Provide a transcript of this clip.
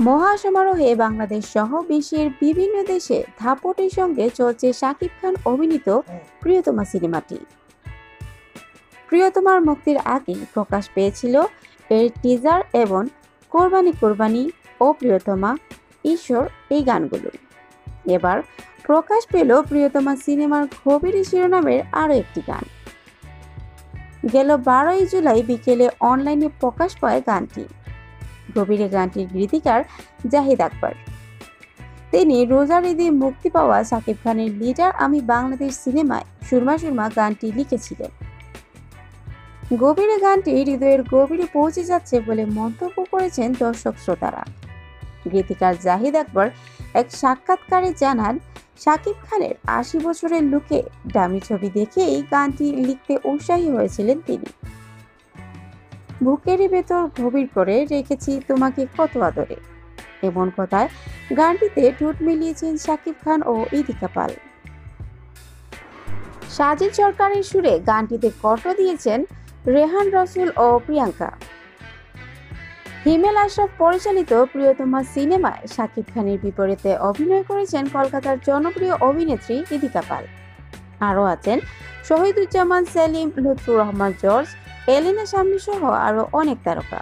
মহাসমারোহে বাংলাদেশ সহ বিশ্বের বিভিন্ন দেশে ধাপটের সঙ্গে চলছে শাকিব খান অভিনীত প্রিয়তমা সিনেমাটি। প্রিয়তমার মুক্তির আগেই প্রকাশ পেয়েছিল এর টিজার এবং কোরবানি কোরবানি ও প্রিয়তমা ঈশ্বর এই গানগুলো। এবার প্রকাশ পেল প্রিয়তমা সিনেমার গভীর শিরোনামের আরও একটি গান। গেল বারোই জুলাই বিকেলে অনলাইনে প্রকাশ পায় গানটি। গভীরে গানটির গীতিকার জাহিদ আকবর। তিনি রোজার ঈদে মুক্তি পাওয়া সাকিব খানের লিডার আমি বাংলাদেশ সিনেমায় সুরমা সুরমা গানটি লিখেছিলেন। গভীরে গানটি হৃদয়ের গভীরে পৌঁছে যাচ্ছে বলে মন্তব্য করেছেন দর্শক শ্রোতারা। গীতিকার জাহিদ আকবর এক সাক্ষাৎকারে জানান শাকিব খানের আশি বছরের লুকে দামি ছবি দেখেই গানটি লিখতে উৎসাহী হয়েছিলেন তিনি। বুকের ভেতর গভীর করে রেখেছি তোমাকে কত আদরে। এমন কথায় গানটিতে ঠোঁট মিলিয়েছেন শাকিব খান ও ইদিকা পাল। সাজিদ সরকারের সুরে গানটিতে কণ্ঠ দিয়েছেন রেহান রসুল ও প্রিয়াঙ্কা। হিমেল আশরাফ পরিচালিত প্রিয়তমা সিনেমায় শাকিব খানের বিপরীতে অভিনয় করেছেন কলকাতার জনপ্রিয় অভিনেত্রী ইদিকা পাল। আরও আছেন শহীদুজ্জামান সেলিম, লুৎফুর রহমান জর্জ এলিনা সামনি সহ আরও অনেক তারকা।